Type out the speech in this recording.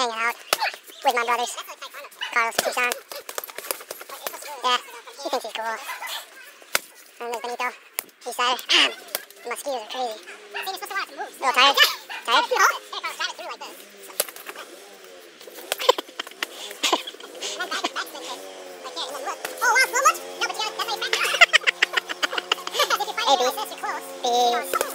hanging out with my brothers. Carlos and Tucson. Yeah, he thinks he's cool. And there's Benito. He's tired. the mosquitoes are crazy. A little tired? Tired? Hey, bees. Bees.